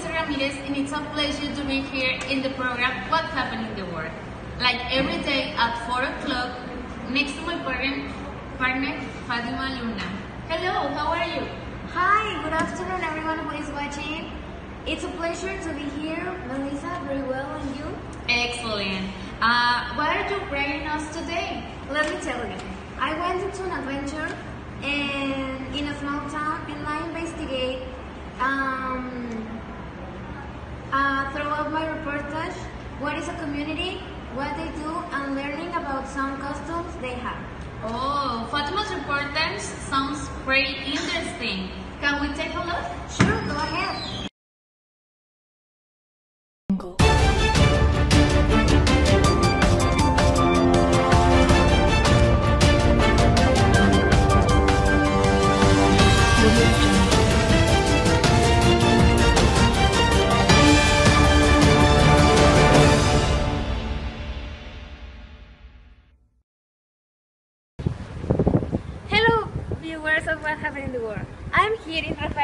viewers. My name is Melissa Ramirez and it's a pleasure to be here in the program What Happened in the World. Like every day at 4 o'clock, next to my parent, partner Fatima Luna. Hello, how are you? Hi, good afternoon everyone who is watching. It's a pleasure to be here. Melissa, very well, and you? Excellent. Uh, what are you bringing us today? Let me tell you. I went into an adventure and in a small town and I investigate um, uh, throughout my reportage what is a community, what they do, and learning about some customs they have. Oh, Fatima's reportage sounds pretty interesting. Can we take a look? Sure, go ahead.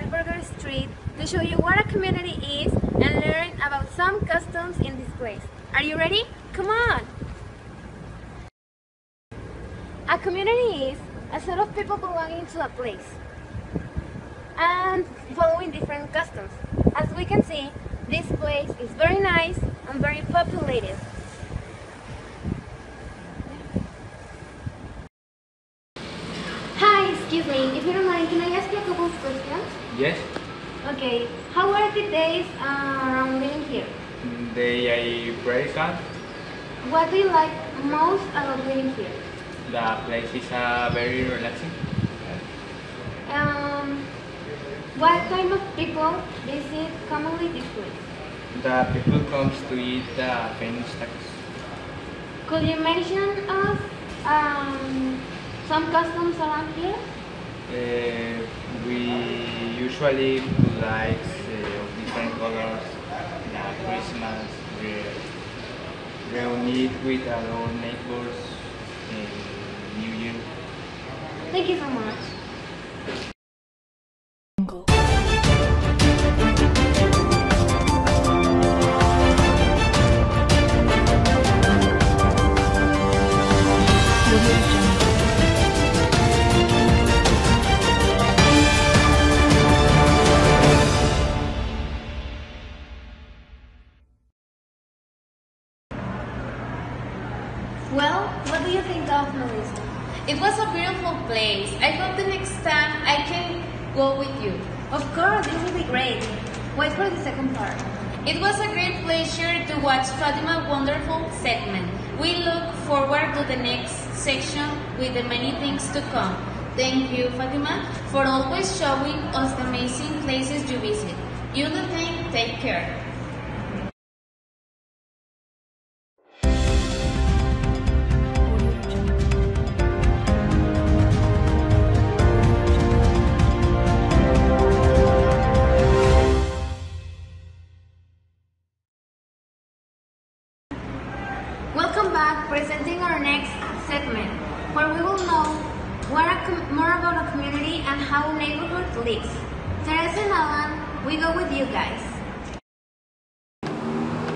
Burger Street to show you what a community is and learn about some customs in this place. Are you ready? Come on! A community is a set of people belonging to a place and following different customs. As we can see, this place is very nice and very populated. Hi, excuse me. If you don't mind, can I ask you a couple of questions? Yes, Okay. How are the days uh, around living here? they are very fun. What do you like most about living here? The place is uh, very relaxing. Um, what kind of people visit commonly this place? The people comes to eat the famous tacos. Could you mention us um, some customs around here? Uh, we usually lights uh, of different colors. The Christmas, we reunite with our neighbors in New Year. Thank you so much. You. Of course, it will be great. Wait for the second part. It was a great pleasure to watch Fatima's wonderful segment. We look forward to the next section with the many things to come. Thank you, Fatima, for always showing us the amazing places you visit. You thing, take care. More about a community and how a neighborhood lives. Teresa and Alan, we go with you guys.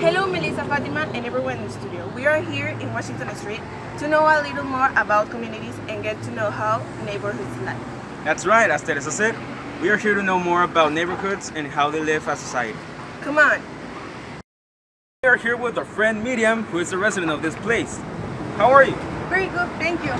Hello, Melissa Fatima and everyone in the studio. We are here in Washington Street to know a little more about communities and get to know how neighborhoods live. That's right, as Teresa said. We are here to know more about neighborhoods and how they live as a society. Come on, We are here with our friend Miriam, who is a resident of this place. How are you? very good, thank you.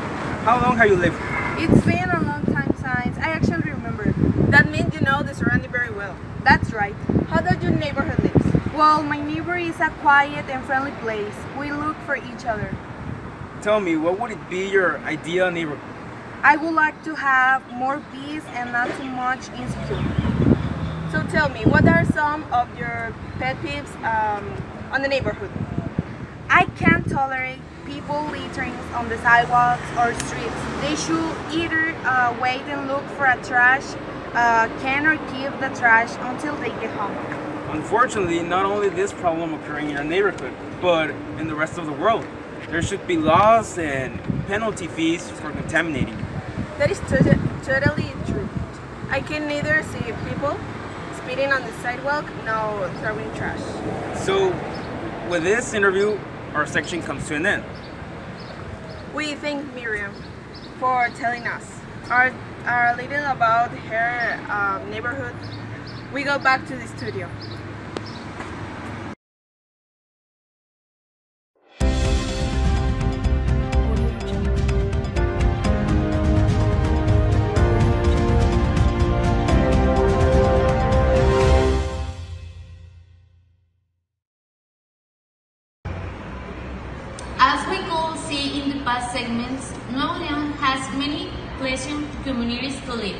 How long have you lived here? It's been a long time since I actually remember. That means you know the surrounding very well. That's right. How does your neighborhood live? Well, my neighbor is a quiet and friendly place. We look for each other. Tell me, what would it be your ideal neighborhood? I would like to have more peace and not too much insecurity. So tell me, what are some of your pet peeves um, on the neighborhood? I can't tolerate people littering on the sidewalks or streets. They should either uh, wait and look for a trash uh, can or keep the trash until they get home. Unfortunately, not only this problem occurring in your neighborhood, but in the rest of the world. There should be laws and penalty fees for contaminating. That is to- totally true. I can neither see people, spitting on the sidewalk, nor throwing trash. So, with this interview, our section comes to an end. We thank Miriam for telling us our, our little about her um, neighborhood. We go back to the studio. We could see in the past segments, Nuevo León has many pleasant communities to live.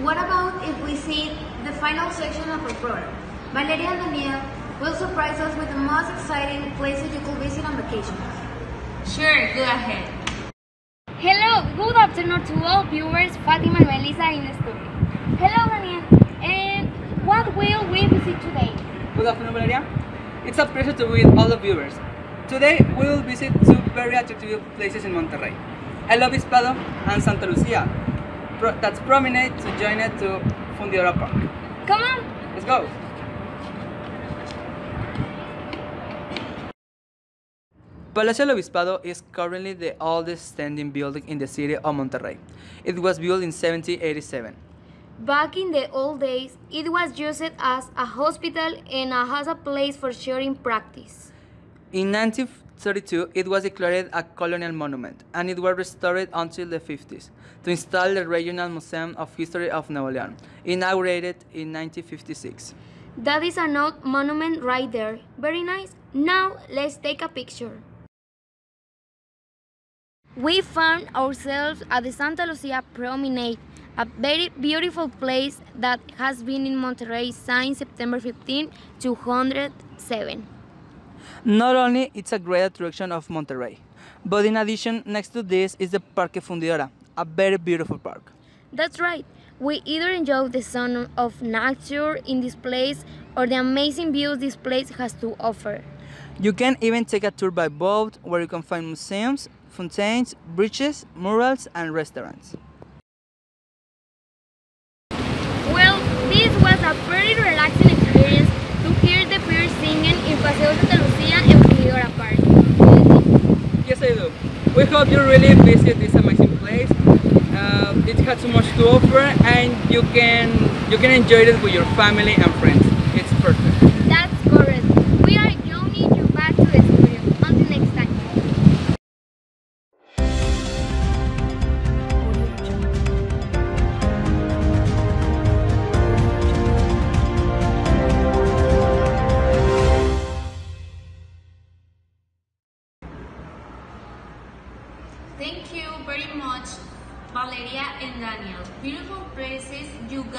What about if we see the final section of our program? Valeria and Daniel will surprise us with the most exciting places you could visit on vacation. Sure, go ahead. Hello, good afternoon to all viewers. Fatima and Melissa in the studio. Hello, Daniel. And what will we visit today? Good afternoon, Valeria. It's a pleasure to be with all the viewers. Today we will visit two very attractive places in Monterrey. El Obispado and Santa Lucia. Pro- that's promenade to join it to Fundidora Park. Come on. Let's go. Palacio del Obispado is currently the oldest standing building in the city of Monterrey. It was built in 1787. Back in the old days, it was used as a hospital and as a place for sharing practice. In 1932, it was declared a colonial monument, and it was restored until the 50s to install the Regional Museum of History of Nuevo León, inaugurated in 1956. That is an old monument right there. Very nice. Now let's take a picture. We found ourselves at the Santa Lucia Promenade, a very beautiful place that has been in Monterrey since September 15, 207. Not only it's a great attraction of Monterrey, but in addition, next to this is the Parque Fundidora, a very beautiful park. That's right. We either enjoy the sun of nature in this place or the amazing views this place has to offer. You can even take a tour by boat where you can find museums, fountains, bridges, murals, and restaurants. Well, this was a very relaxing experience to hear the birds singing in Paseo Santa Lucia and Fundidora Park. Yes, I do. We hope you really visit this amazing place. Uh, it has so much to offer, and you can you can enjoy it with your family and friends.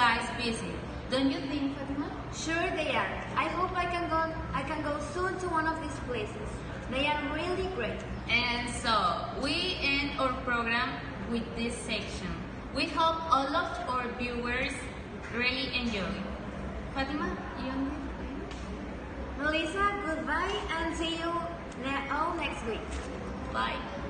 Guys visit. Don't you think, Fatima? Sure they are. I hope I can go I can go soon to one of these places. They are really great. And so, we end our program with this section. We hope all of our viewers really enjoy. Fatima, you Melissa, goodbye and see you all next week. Bye.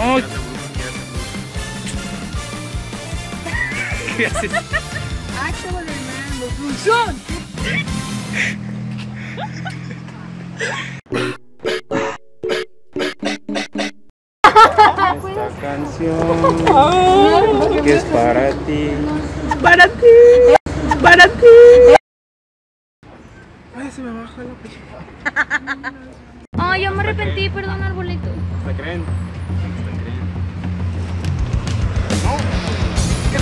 No. ¿Qué haces? Esta canción que es para ti. Para ti, para ti. Ay, se me bajó la piel. Ay, yo me arrepentí, perdón, arbolito. ¿Se creen? que.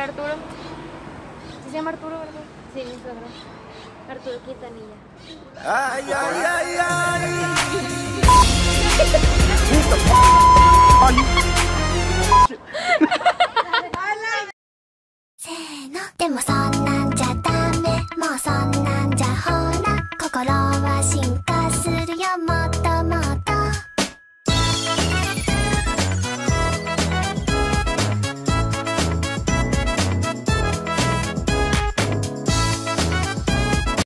Arturo. ¿Se llama Arturo, verdad? Sí, mi suegro. Arturo Ay, ay, ay, ay. Who the f are you? せーのでもそんな